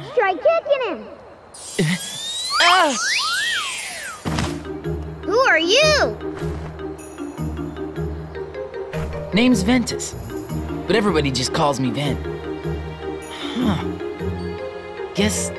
Let's try kicking him. Ah! Who are you? Name's Ventus, but everybody just calls me Ven. Huh. Guess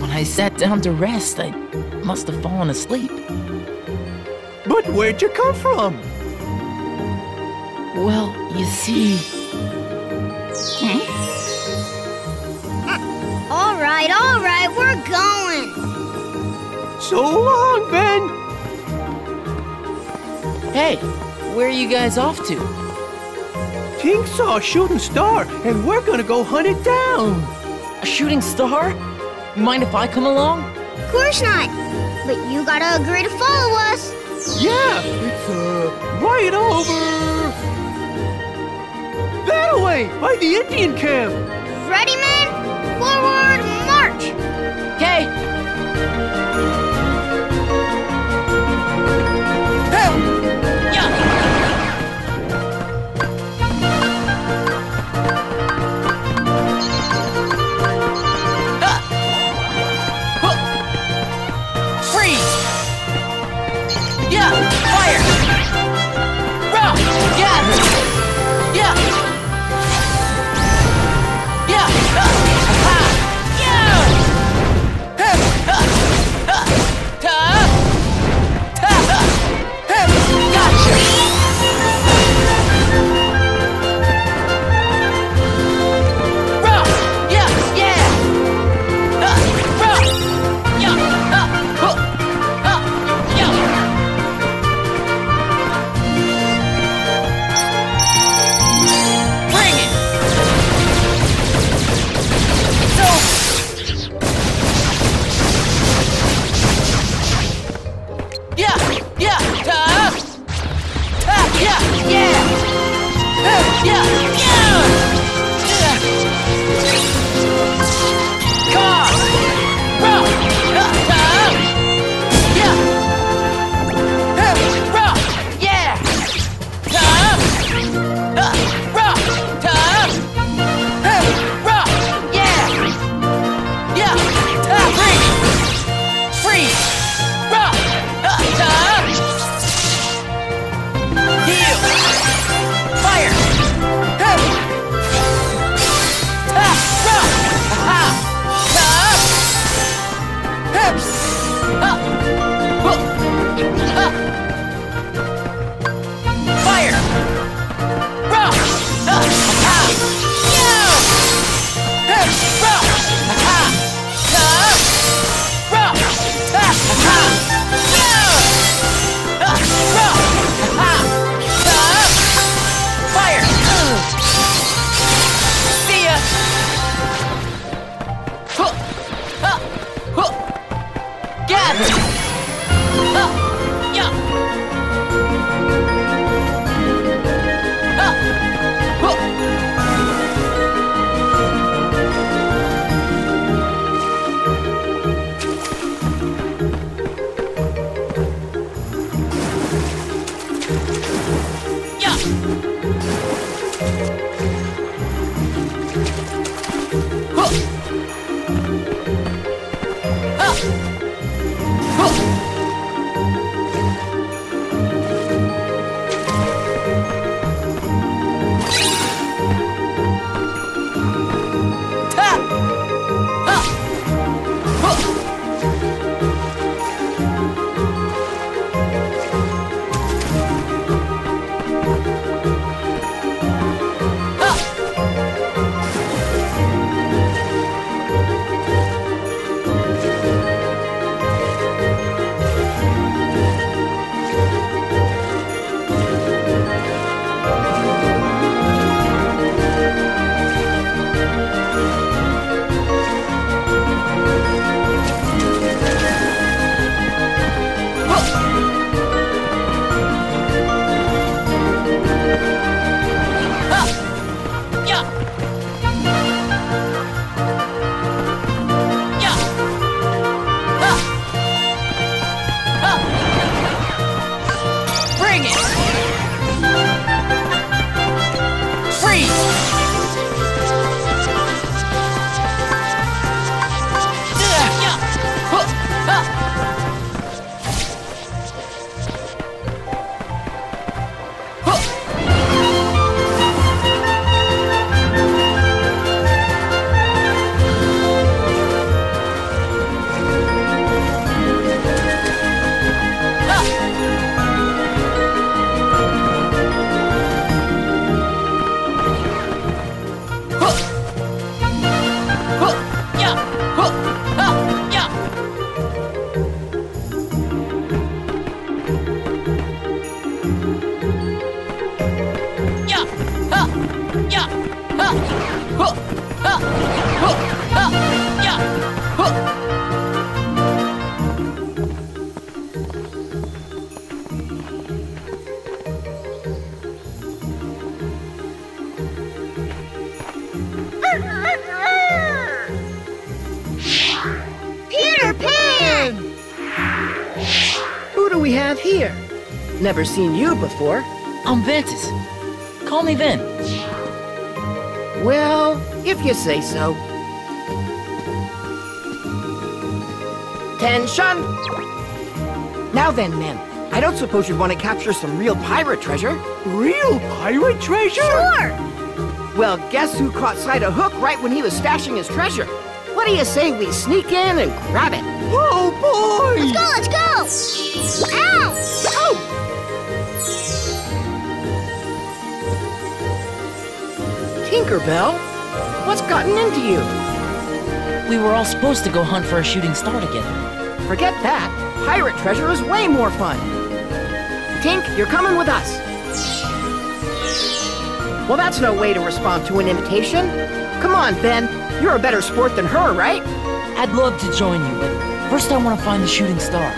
when I sat down to rest, I must have fallen asleep. But where'd you come from? Well, you see, All right, all right, we're going. So long, Ven. hey, where are you guys off to? Tink saw a shooting star, and we're gonna go hunt it down. A shooting star? Mind if I come along? Of course not. But you gotta agree to follow us. Yeah, it's uh right over that way by the Indian camp. Ready, men? Forward, march! Yeah. Never seen you before. I'm Ventus. Call me Ven. Well, if you say so. Tension! Now then, men. I don't suppose you'd want to capture some real pirate treasure. Real pirate treasure? Sure! Well, guess who caught sight of Hook right when he was stashing his treasure? What do you say we sneak in and grab it? Oh boy! Let's go, let's go! Ow! Tinkerbell? What's gotten into you? We were all supposed to go hunt for a shooting star together. Forget that. Pirate treasure is way more fun. Tink, you're coming with us. Well, that's no way to respond to an invitation. Come on, Ven. You're a better sport than her, right? I'd love to join you, but first I want to find the shooting star.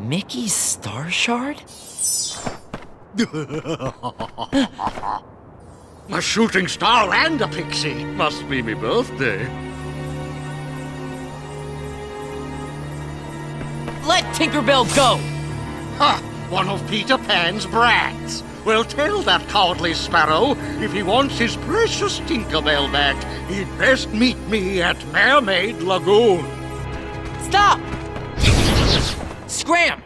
Mickey's Star Shard? A shooting star and a pixie. Must be me birthday. Let Tinkerbell go! Ha! One of Peter Pan's brats. Well, tell that cowardly sparrow if he wants his precious Tinkerbell back, he'd best meet me at Mermaid Lagoon. Stop! Scram!